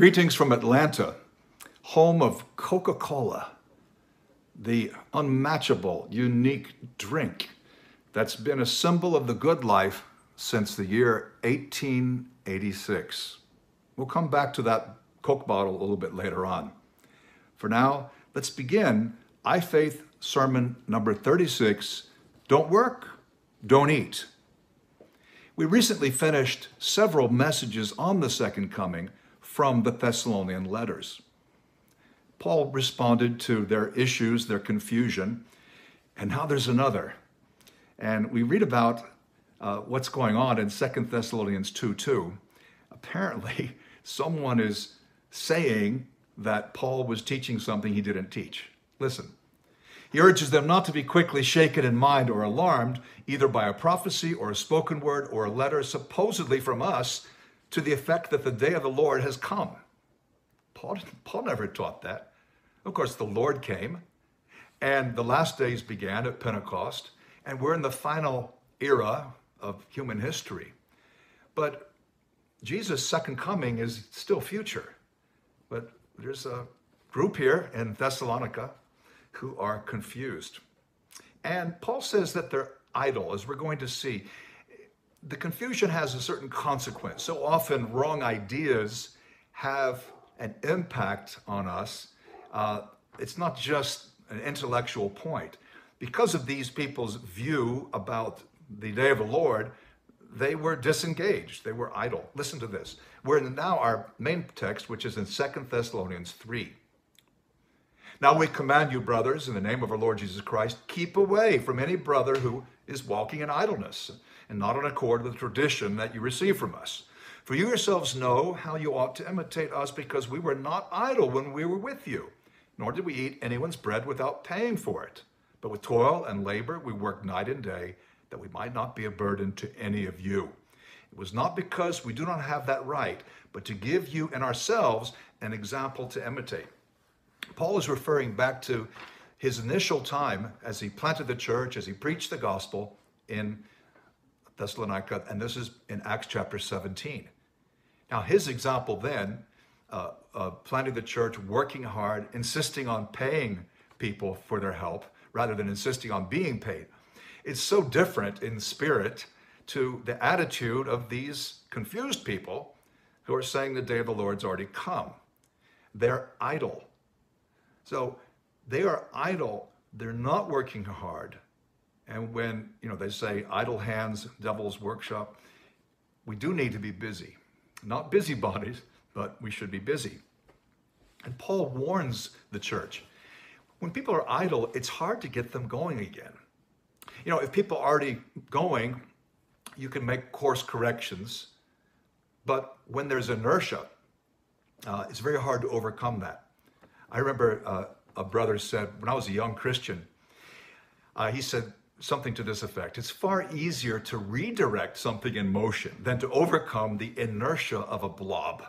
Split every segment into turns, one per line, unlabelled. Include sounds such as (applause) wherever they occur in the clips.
Greetings from Atlanta, home of Coca Cola, the unmatchable, unique drink that's been a symbol of the good life since the year 1886. We'll come back to that Coke bottle a little bit later on. For now, let's begin iFaith sermon number 36 Don't Work, Don't Eat. We recently finished several messages on the second coming from the Thessalonian letters. Paul responded to their issues, their confusion, and now there's another. And we read about uh, what's going on in Second Thessalonians 2 2. Apparently, (laughs) someone is saying that Paul was teaching something he didn't teach. Listen. He urges them not to be quickly shaken in mind or alarmed, either by a prophecy or a spoken word or a letter supposedly from us to the effect that the day of the Lord has come. Paul, Paul never taught that. Of course, the Lord came, and the last days began at Pentecost, and we're in the final era of human history. But Jesus' second coming is still future. But there's a group here in Thessalonica who are confused. And Paul says that they're idle, as we're going to see the confusion has a certain consequence. So often, wrong ideas have an impact on us. Uh, it's not just an intellectual point. Because of these people's view about the day of the Lord, they were disengaged. They were idle. Listen to this. We're in now our main text, which is in Second Thessalonians 3. Now we command you, brothers, in the name of our Lord Jesus Christ, keep away from any brother who is walking in idleness and not in accord with the tradition that you receive from us. For you yourselves know how you ought to imitate us, because we were not idle when we were with you, nor did we eat anyone's bread without paying for it. But with toil and labor we worked night and day, that we might not be a burden to any of you. It was not because we do not have that right, but to give you and ourselves an example to imitate. Paul is referring back to his initial time as he planted the church, as he preached the gospel in Thessalonica, and this is in Acts chapter 17. Now, his example then, uh, uh, planting the church, working hard, insisting on paying people for their help rather than insisting on being paid, it's so different in spirit to the attitude of these confused people who are saying the day of the Lord's already come. They're idle. So they are idle. They're not working hard. And when, you know, they say idle hands, devil's workshop, we do need to be busy. Not busybodies, but we should be busy. And Paul warns the church. When people are idle, it's hard to get them going again. You know, if people are already going, you can make course corrections. But when there's inertia, uh, it's very hard to overcome that. I remember uh, a brother said, when I was a young Christian, uh, he said, something to this effect. It's far easier to redirect something in motion than to overcome the inertia of a blob.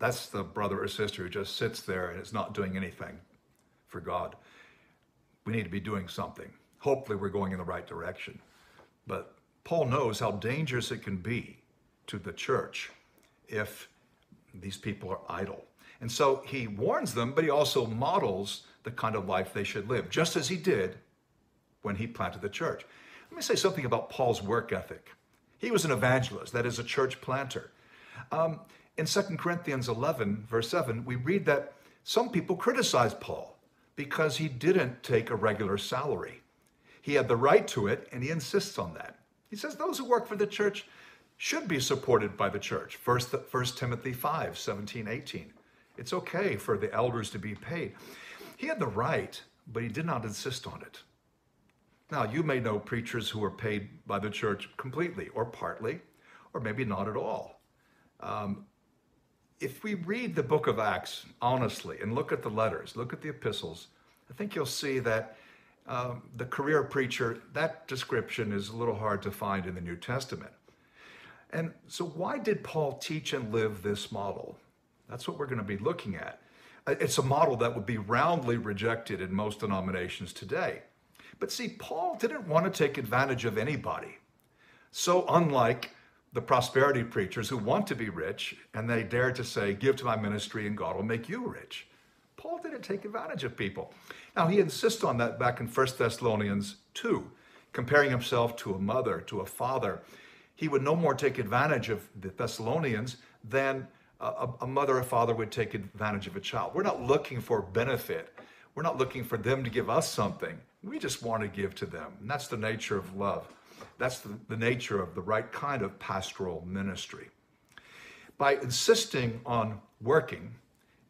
That's the brother or sister who just sits there and is not doing anything for God. We need to be doing something. Hopefully, we're going in the right direction. But Paul knows how dangerous it can be to the church if these people are idle. And so he warns them, but he also models the kind of life they should live, just as he did when he planted the church. Let me say something about Paul's work ethic. He was an evangelist, that is, a church planter. Um, in 2 Corinthians 11, verse 7, we read that some people criticized Paul because he didn't take a regular salary. He had the right to it, and he insists on that. He says those who work for the church should be supported by the church. First, 1 Timothy 5, 17, 18. It's okay for the elders to be paid. He had the right, but he did not insist on it. Now, you may know preachers who are paid by the church completely or partly, or maybe not at all. Um, if we read the book of Acts honestly and look at the letters, look at the epistles, I think you'll see that um, the career preacher, that description is a little hard to find in the New Testament. And so, why did Paul teach and live this model? That's what we're going to be looking at. Uh, it's a model that would be roundly rejected in most denominations today. But see, Paul didn't want to take advantage of anybody. So unlike the prosperity preachers who want to be rich and they dare to say, Give to my ministry and God will make you rich. Paul didn't take advantage of people. Now, he insists on that back in 1 Thessalonians 2, comparing himself to a mother, to a father. He would no more take advantage of the Thessalonians than a, a mother or father would take advantage of a child. We're not looking for benefit. We're not looking for them to give us something. We just want to give to them. And that's the nature of love. That's the, the nature of the right kind of pastoral ministry. By insisting on working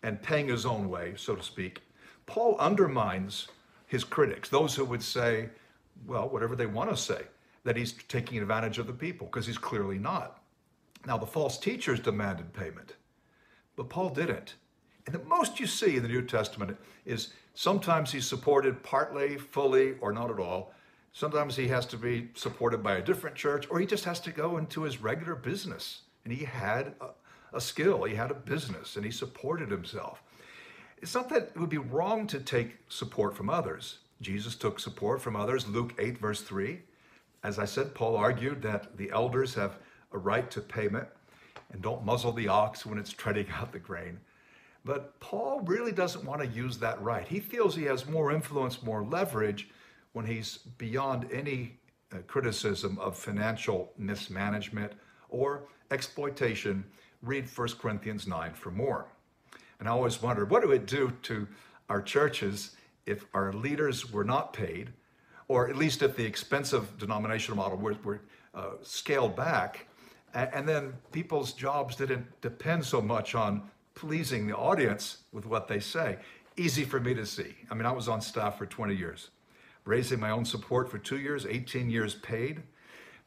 and paying his own way, so to speak, Paul undermines his critics, those who would say, well, whatever they want to say, that he's taking advantage of the people, because he's clearly not. Now, the false teachers demanded payment, but Paul didn't. And the most you see in the New Testament is sometimes he's supported partly, fully, or not at all. Sometimes he has to be supported by a different church, or he just has to go into his regular business. And he had a, a skill, he had a business, and he supported himself. It's not that it would be wrong to take support from others. Jesus took support from others, Luke 8, verse 3. As I said, Paul argued that the elders have a right to payment and don't muzzle the ox when it's treading out the grain. But Paul really doesn't want to use that right. He feels he has more influence, more leverage when he's beyond any uh, criticism of financial mismanagement or exploitation. Read 1 Corinthians 9 for more. And I always wondered what it would do to our churches if our leaders were not paid, or at least if the expensive denominational model were, were uh, scaled back, and, and then people's jobs didn't depend so much on pleasing the audience with what they say. Easy for me to see. I mean, I was on staff for 20 years, raising my own support for two years, 18 years paid.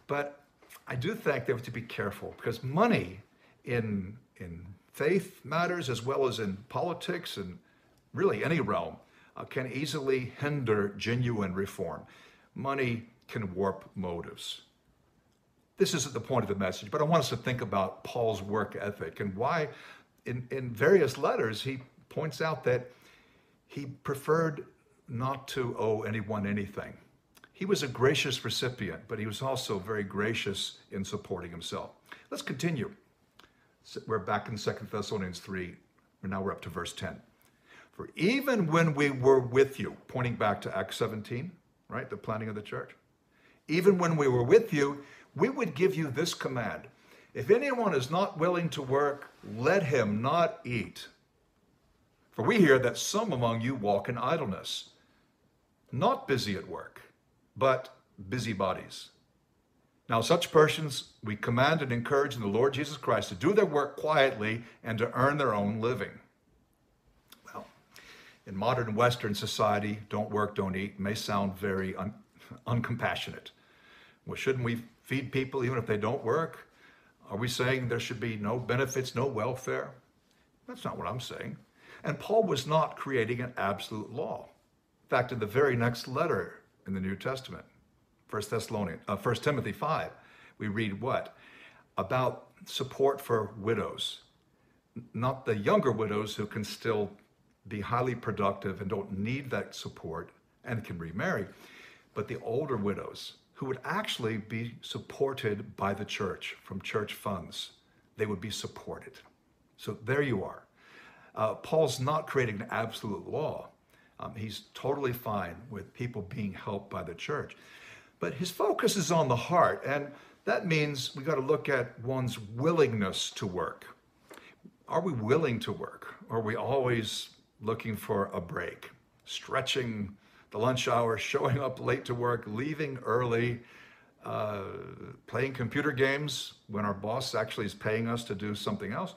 But I do think they have to be careful because money in, in faith matters as well as in politics and really any realm uh, can easily hinder genuine reform. Money can warp motives. This isn't the point of the message, but I want us to think about Paul's work ethic and why in, in various letters, he points out that he preferred not to owe anyone anything. He was a gracious recipient, but he was also very gracious in supporting himself. Let's continue. We're back in Second Thessalonians 3, and now we're up to verse 10. For even when we were with you, pointing back to Acts 17, right, the planting of the church, even when we were with you, we would give you this command if anyone is not willing to work, let him not eat. For we hear that some among you walk in idleness, not busy at work, but busybodies. Now, such persons we command and encourage in the Lord Jesus Christ to do their work quietly and to earn their own living. Well, in modern Western society, don't work, don't eat may sound very un- (laughs) uncompassionate. Well, shouldn't we feed people even if they don't work? Are we saying there should be no benefits, no welfare? That's not what I'm saying. And Paul was not creating an absolute law. In fact, in the very next letter in the New Testament, 1 Thessalonians, uh, 1 Timothy 5, we read what? About support for widows. Not the younger widows who can still be highly productive and don't need that support and can remarry, but the older widows who would actually be supported by the church from church funds. They would be supported. So there you are. Uh, Paul's not creating an absolute law. Um, he's totally fine with people being helped by the church. But his focus is on the heart, and that means we got to look at one's willingness to work. Are we willing to work? Or are we always looking for a break, stretching the lunch hour, (laughs) showing up late to work, leaving early, uh, playing computer games when our boss actually is paying us to do something else.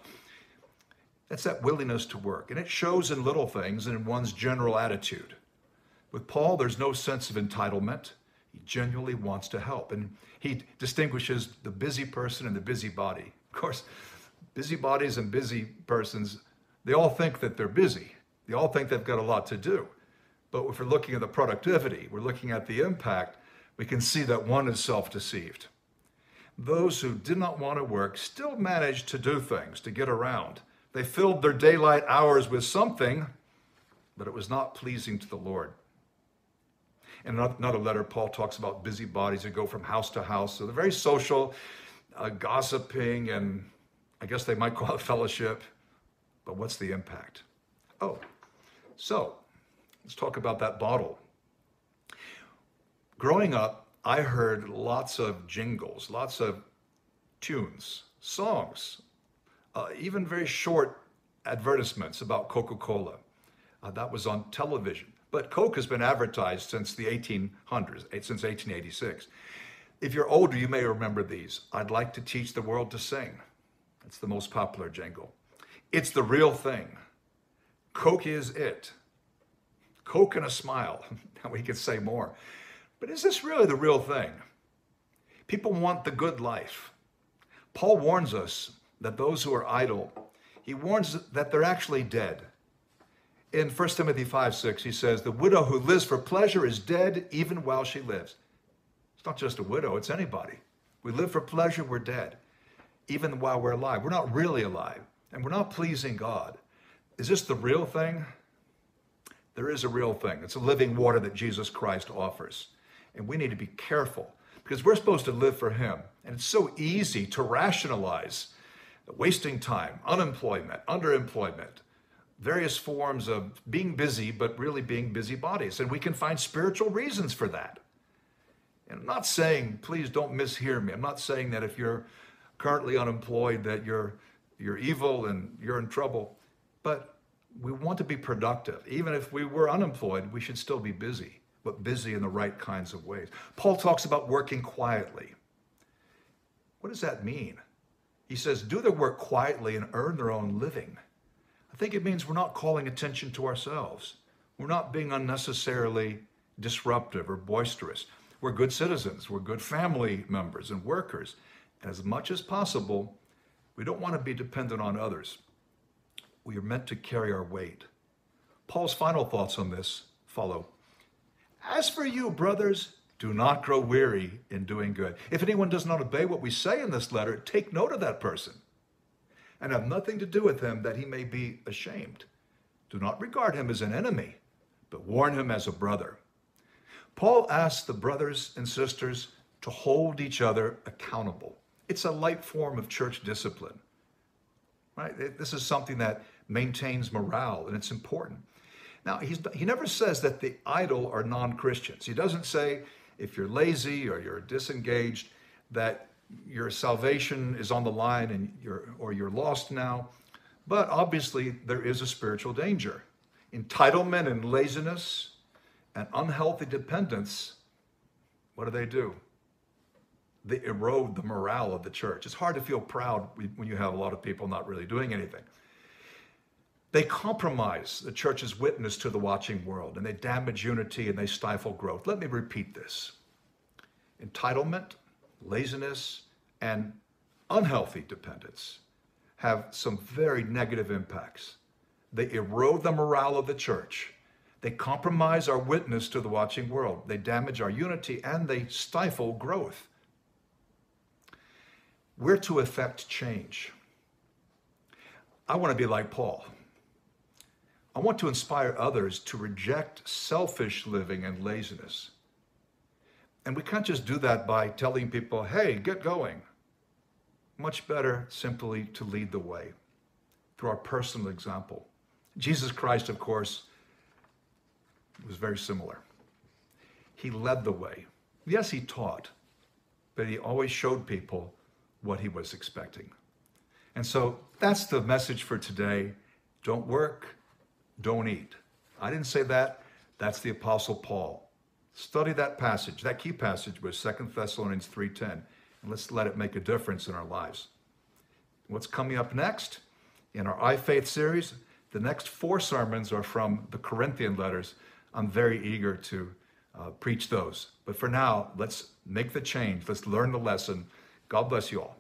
That's that willingness to work. And it shows in little things and in one's general attitude. With Paul, there's no sense of entitlement. He genuinely wants to help. And he distinguishes the busy person and the busybody. Of course, busybodies and busy persons, they all think that they're busy. They all think they've got a lot to do. But if we're looking at the productivity, we're looking at the impact, we can see that one is self deceived. Those who did not want to work still managed to do things, to get around. They filled their daylight hours with something, but it was not pleasing to the Lord. In another letter, Paul talks about busybodies who go from house to house. So they're very social. uh, gossiping, and I guess they might (laughs) call it fellowship. But what's the impact? Oh, so let's talk about that bottle. Growing up, I heard lots of jingles, lots of tunes, songs, uh, even very short advertisements about Coca Cola. Uh, that was on television. But Coke has been advertised since the 1800s, eh, since 1886. If you're older, you may remember these. I'd like to teach the world to sing. That's the most popular jingle. It's the real thing. Coke is it. Coke and a smile. (laughs) Now we could say more. But is this really the real thing? People want the good life. Paul warns us that those who are idle, he warns that they're actually dead. In 1 Timothy 5 6, he says, The widow who lives for pleasure is dead even while she lives. It's not just a widow, it's anybody. We live for pleasure, we're dead, even while we're alive. We're not really alive, and we're not pleasing God. Is this the real thing? There is a real thing. It's a living water that Jesus Christ offers. And we need to be careful because we're supposed to live for Him. And it's so easy to rationalize wasting time, unemployment, underemployment, various forms of being busy, but really being busybodies. And we can find spiritual reasons for that. And I'm not saying, please don't mishear me. I'm not saying that if you're currently unemployed, that you're, you're evil and you're in trouble. But we want to be productive. Even if we were unemployed, we should still be busy but busy in the right kinds of ways. Paul talks about working quietly. What does that mean? He says, do their work quietly and earn their own living. I think it means we're not calling attention to ourselves. We're not being unnecessarily disruptive or boisterous. We're good citizens, we're good family members and workers. And as much as possible, we don't want to be dependent on others. We are meant to carry our weight. Paul's final thoughts on this follow. As for you, brothers, do not grow weary in doing good. If anyone does not obey what we say in this letter, take note of that person and have nothing to do with him that he may be ashamed. Do not regard him as an enemy, but warn him as a brother. Paul asks the brothers and sisters to hold each other accountable. It's a light form of church discipline. Right? This is something that maintains morale and it's important. Now, he's he never says that the idle are non Christians. He doesn't say if you're lazy or you're disengaged that your salvation is on the line and you're, or you're lost now. But obviously, there is a spiritual danger. Entitlement and laziness and unhealthy dependence, what do they do? They erode the morale of the church. It's hard to feel proud when you have a lot of people not really doing anything. They compromise the church's witness to the watching world and they damage unity and they stifle growth. Let me repeat this entitlement, laziness, and unhealthy dependence have some very negative impacts. They erode the morale of the church. They compromise our witness to the watching world. They damage our unity and they stifle growth. We're to effect change. I want to be like Paul. I want to inspire others to reject selfish living and laziness. And we can't just do that by telling people, hey, get going. Much better simply to lead the way through our personal example. Jesus Christ, of course, was very similar. He led the way. Yes, he taught, but he always showed people what he was expecting. And so that's the message for today. Don't work, don't eat. I didn't say that. That's the Apostle Paul. Study that passage. That key passage was Second Thessalonians 3.10. And let's let it make a difference in our lives. What's coming up next? In our iFaith series, the next four sermons are from the Corinthian letters. I'm very eager to uh, preach those. But for now, let's make the change. Let's learn the lesson. God bless you all.